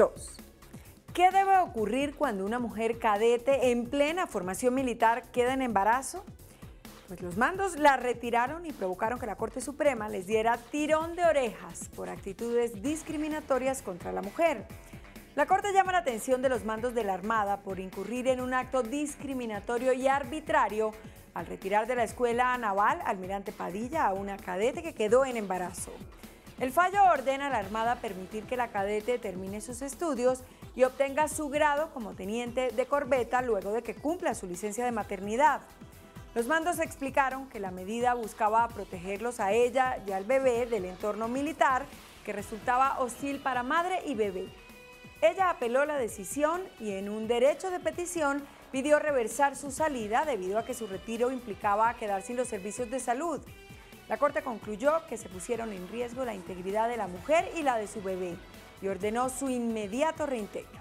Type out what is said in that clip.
2. ¿Qué debe ocurrir cuando una mujer cadete en plena formación militar queda en embarazo? Pues los mandos la retiraron y provocaron que la Corte Suprema les diera tirón de orejas por actitudes discriminatorias contra la mujer. La Corte llama la atención de los mandos de la Armada por incurrir en un acto discriminatorio y arbitrario al retirar de la escuela naval Almirante Padilla a una cadete que quedó en embarazo. El fallo ordena a la Armada permitir que la cadete termine sus estudios y obtenga su grado como teniente de corbeta luego de que cumpla su licencia de maternidad. Los mandos explicaron que la medida buscaba protegerlos a ella y al bebé del entorno militar que resultaba hostil para madre y bebé. Ella apeló la decisión y en un derecho de petición pidió reversar su salida debido a que su retiro implicaba quedar sin los servicios de salud. La Corte concluyó que se pusieron en riesgo la integridad de la mujer y la de su bebé y ordenó su inmediato reintegro.